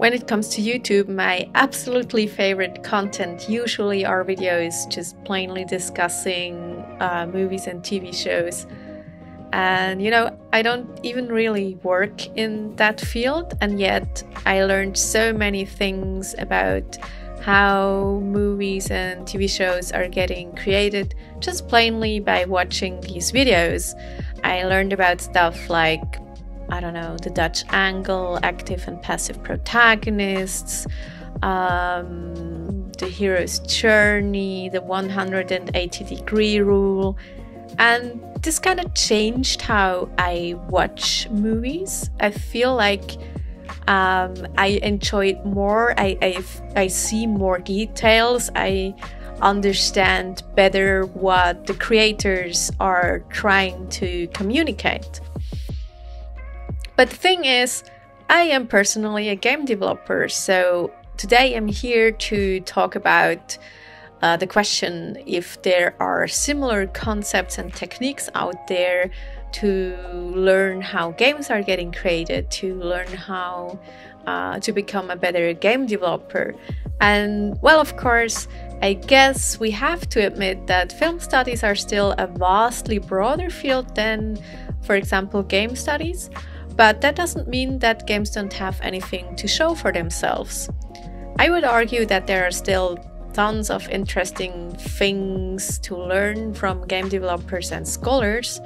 When it comes to YouTube, my absolutely favorite content usually are videos just plainly discussing uh, movies and TV shows. And you know, I don't even really work in that field, and yet I learned so many things about how movies and TV shows are getting created just plainly by watching these videos. I learned about stuff like, I don't know, the Dutch angle, active and passive protagonists, um, the hero's journey, the 180 degree rule, and this kind of changed how I watch movies. I feel like um, I enjoy it more. I, I, I see more details. I understand better what the creators are trying to communicate. But the thing is, I am personally a game developer, so today I'm here to talk about uh, the question if there are similar concepts and techniques out there to learn how games are getting created, to learn how uh, to become a better game developer. And well, of course, I guess we have to admit that film studies are still a vastly broader field than, for example, game studies. But that doesn't mean that games don't have anything to show for themselves. I would argue that there are still tons of interesting things to learn from game developers and scholars.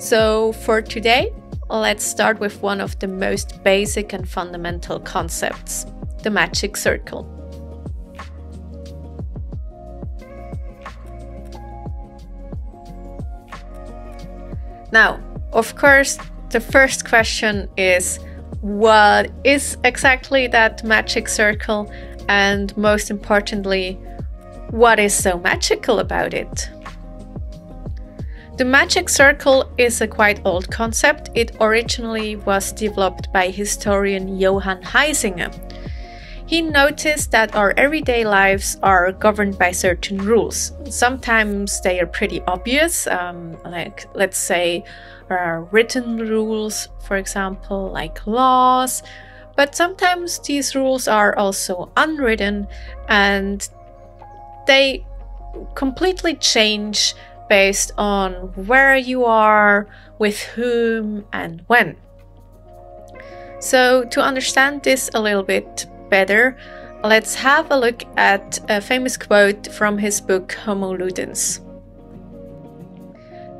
So, for today, let's start with one of the most basic and fundamental concepts the magic circle. Now, of course, the first question is what is exactly that magic circle? And most importantly, what is so magical about it? The magic circle is a quite old concept. It originally was developed by historian Johan Huizinga. He noticed that our everyday lives are governed by certain rules. Sometimes they are pretty obvious, um, like let's say uh, written rules, for example, like laws. But sometimes these rules are also unwritten and they completely change based on where you are, with whom, and when. So, to understand this a little bit better, let's have a look at a famous quote from his book Homo Ludens.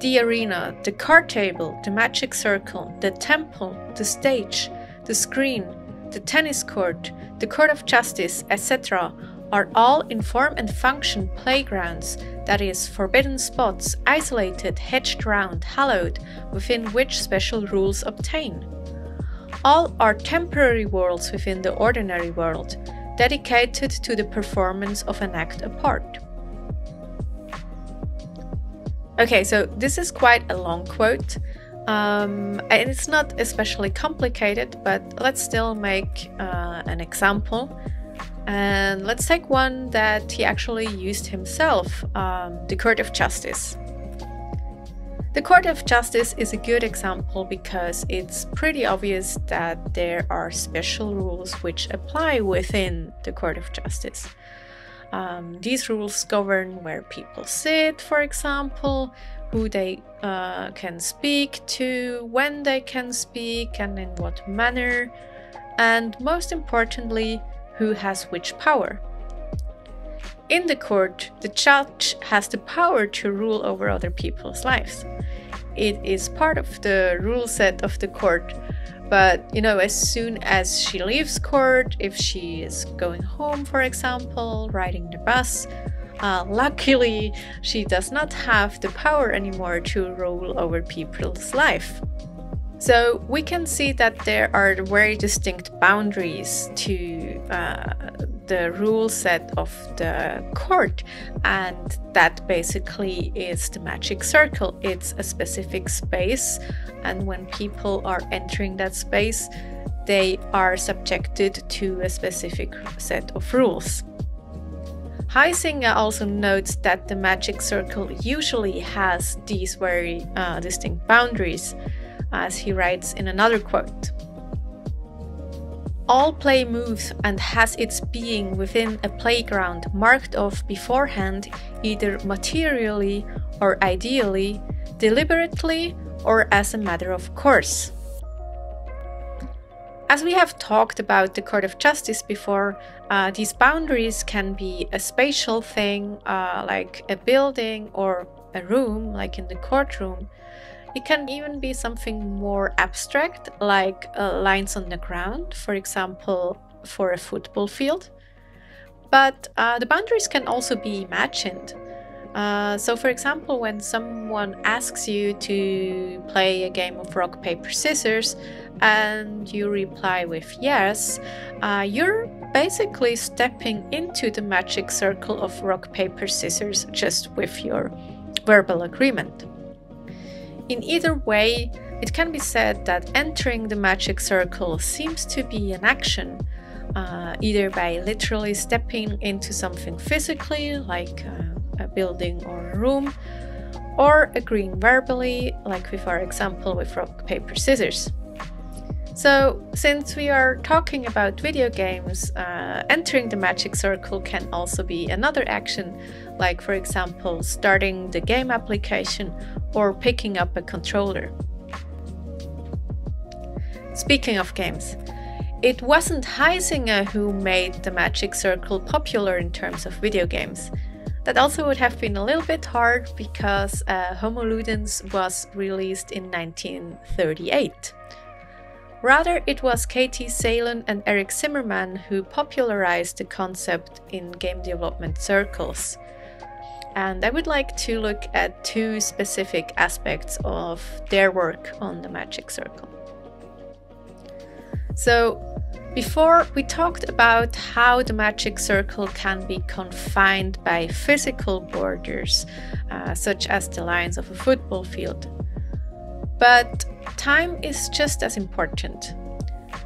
The arena, the card table, the magic circle, the temple, the stage, the screen, the tennis court, the court of justice, etc., are all in form and function playgrounds, that is, forbidden spots, isolated, hedged round, hallowed, within which special rules obtain. All are temporary worlds within the ordinary world, dedicated to the performance of an act apart. Okay, so this is quite a long quote, um, and it's not especially complicated, but let's still make uh, an example and let's take one that he actually used himself um, the Court of Justice. The Court of Justice is a good example because it's pretty obvious that there are special rules which apply within the Court of Justice. Um, these rules govern where people sit, for example, who they uh, can speak to, when they can speak, and in what manner, and most importantly, who has which power. In the court, the judge has the power to rule over other people's lives. It is part of the rule set of the court, but you know, as soon as she leaves court, if she is going home, for example, riding the bus, uh, luckily she does not have the power anymore to rule over people's life. So we can see that there are very distinct boundaries to uh, the rule set of the court, and that basically is the magic circle. It's a specific space, and when people are entering that space, they are subjected to a specific set of rules. Huizinga also notes that the magic circle usually has these very uh, distinct boundaries as he writes in another quote. All play moves and has its being within a playground marked off beforehand, either materially or ideally, deliberately or as a matter of course. As we have talked about the Court of Justice before, uh, these boundaries can be a spatial thing, uh, like a building or a room, like in the courtroom. It can even be something more abstract, like uh, lines on the ground, for example, for a football field. But uh, the boundaries can also be imagined. Uh, so, for example, when someone asks you to play a game of rock, paper, scissors, and you reply with yes, uh, you're basically stepping into the magic circle of rock, paper, scissors just with your verbal agreement. In either way, it can be said that entering the magic circle seems to be an action, uh, either by literally stepping into something physically, like uh, a building or a room, or agreeing verbally, like with our example with rock, paper, scissors. So, since we are talking about video games, uh, entering the magic circle can also be another action, like, for example, starting the game application or picking up a controller. Speaking of games, it wasn't Huizinga who made the magic circle popular in terms of video games. That also would have been a little bit hard because uh, Homo Ludens was released in 1938. Rather, it was Katie Salen and Eric Zimmerman who popularized the concept in game development circles. And I would like to look at two specific aspects of their work on the magic circle. So, before we talked about how the magic circle can be confined by physical borders, uh, such as the lines of a football field. But time is just as important.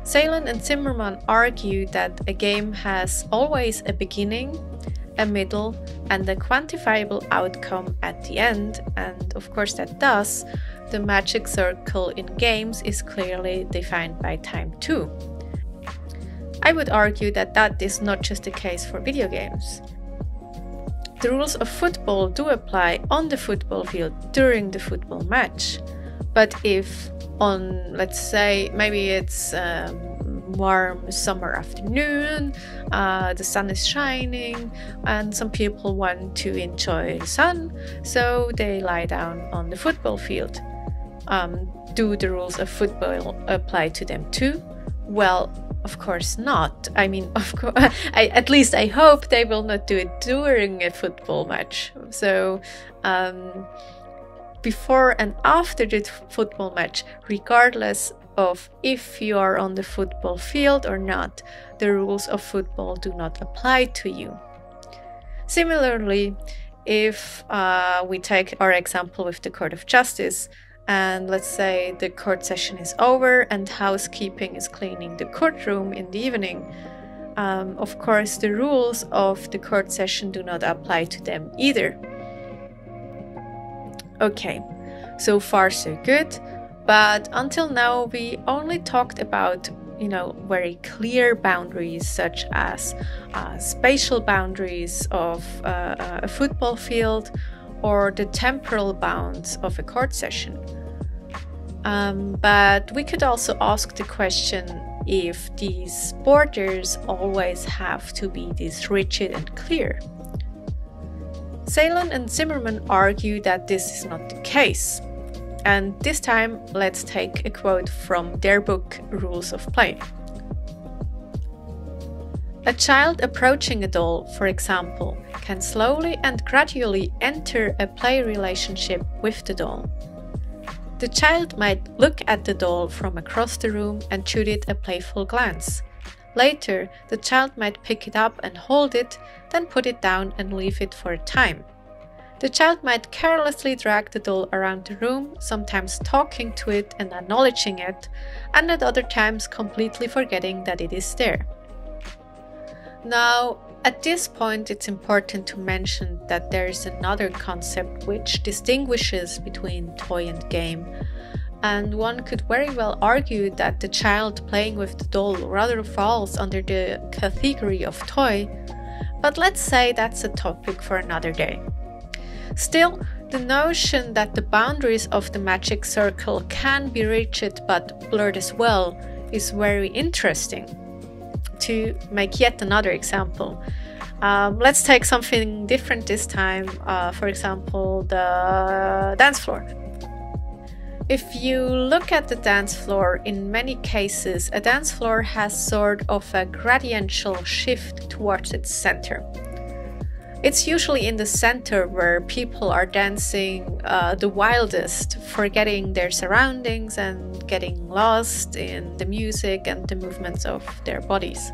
Salen and Zimmerman argue that a game has always a beginning, a middle, and a quantifiable outcome at the end, and of course, that does. The magic circle in games is clearly defined by time too. I would argue that that is not just the case for video games. The rules of football do apply on the football field during the football match. But if on, let's say, maybe it's a warm summer afternoon, uh, the sun is shining, and some people want to enjoy the sun, so they lie down on the football field. Um, do the rules of football apply to them too? Well, of course not. I mean, of course, I, at least I hope they will not do it during a football match. So, um, before and after the football match, regardless of if you are on the football field or not, the rules of football do not apply to you. Similarly, if uh, we take our example with the Court of Justice, and let's say the court session is over and housekeeping is cleaning the courtroom in the evening, um, of course, the rules of the court session do not apply to them either. Okay, so far so good. But until now, we only talked about you know very clear boundaries such as uh, spatial boundaries of uh, a football field or the temporal bounds of a court session. Um, but we could also ask the question if these borders always have to be this rigid and clear. Salen and Zimmerman argue that this is not the case. And this time, let's take a quote from their book Rules of Play. A child approaching a doll, for example, can slowly and gradually enter a play relationship with the doll. The child might look at the doll from across the room and shoot it a playful glance. Later, the child might pick it up and hold it, then put it down and leave it for a time. The child might carelessly drag the doll around the room, sometimes talking to it and acknowledging it, and at other times completely forgetting that it is there. Now, at this point, it's important to mention that there is another concept which distinguishes between toy and game, and one could very well argue that the child playing with the doll rather falls under the category of toy, but let's say that's a topic for another day. Still, the notion that the boundaries of the magic circle can be reached but blurred as well is very interesting. To make yet another example, um, let's take something different this time, uh, for example, the dance floor. If you look at the dance floor, in many cases, a dance floor has sort of a gradiential shift towards its center. It's usually in the center where people are dancing uh, the wildest, forgetting their surroundings and getting lost in the music and the movements of their bodies.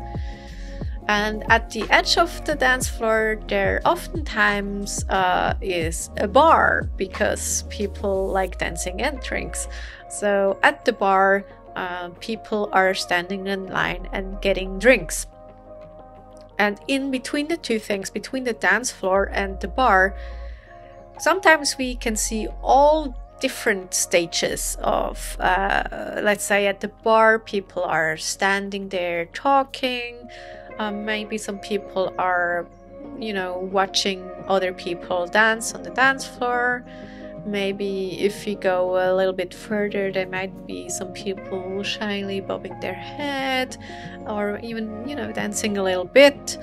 And at the edge of the dance floor, there oftentimes uh, is a bar because people like dancing and drinks. So at the bar, uh, people are standing in line and getting drinks. And in between the two things, between the dance floor and the bar, sometimes we can see all different stages of, uh, let's say, at the bar, people are standing there talking um, maybe some people are, you know, watching other people dance on the dance floor. Maybe if you go a little bit further, there might be some people shyly bobbing their head or even, you know, dancing a little bit.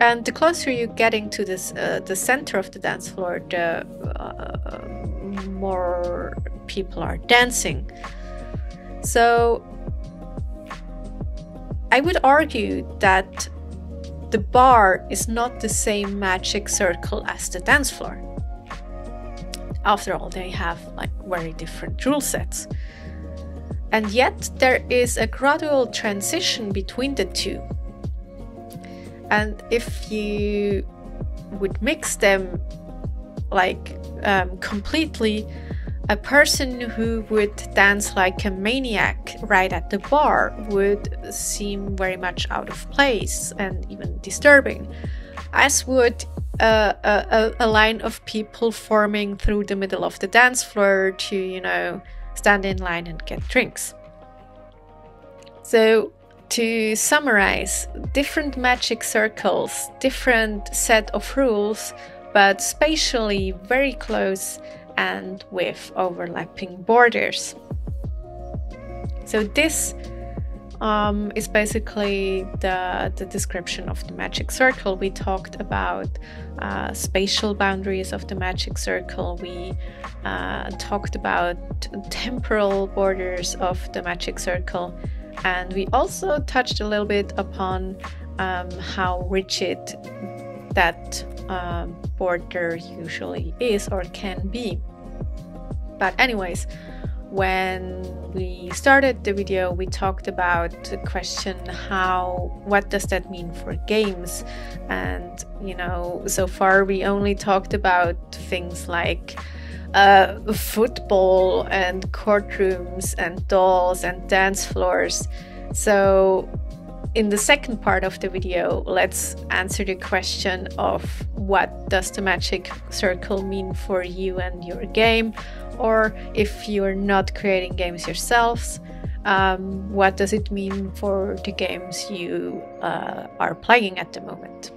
And the closer you're getting to this, uh, the center of the dance floor, the uh, more people are dancing. So I would argue that the bar is not the same magic circle as the dance floor. After all, they have like very different rule sets. And yet, there is a gradual transition between the two. And if you would mix them like um, completely, a person who would dance like a maniac right at the bar would seem very much out of place and even disturbing, as would uh, a, a, line of people forming through the middle of the dance floor to, you know, stand in line and get drinks. So, to summarize, different magic circles, different set of rules, but spatially very close and with overlapping borders. So this um, is basically the, the description of the magic circle. We talked about uh, spatial boundaries of the magic circle. We uh, talked about temporal borders of the magic circle. And we also touched a little bit upon um, how rigid that um, border usually is or can be. But, anyways, when we started the video, we talked about the question how, what does that mean for games? And, you know, so far we only talked about things like uh, football and courtrooms and dolls and dance floors. So, in the second part of the video, let's answer the question of what does the magic circle mean for you and your game, or if you're not creating games yourselves, um, what does it mean for the games you uh, are playing at the moment?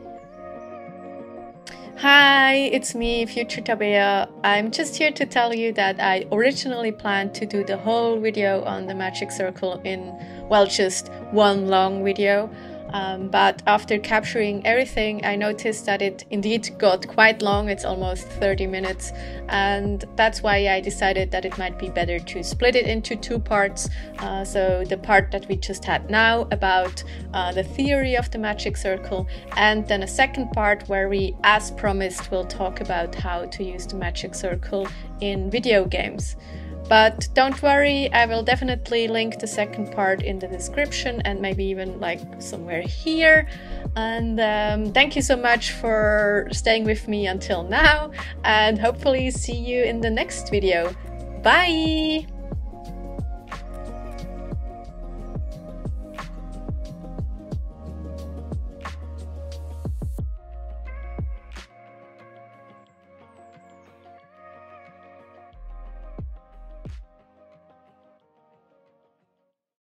Hi, it's me, Future Tabea. I'm just here to tell you that I originally planned to do the whole video on the magic circle in, well, just one long video. Um, but after capturing everything, I noticed that it indeed got quite long. It's almost 30 minutes. And that's why I decided that it might be better to split it into two parts. Uh, so, the part that we just had now about uh, the theory of the magic circle, and then a second part where we, as promised, will talk about how to use the magic circle in video games. But don't worry, I will definitely link the second part in the description and maybe even like somewhere here. And um, thank you so much for staying with me until now, and hopefully see you in the next video. Bye!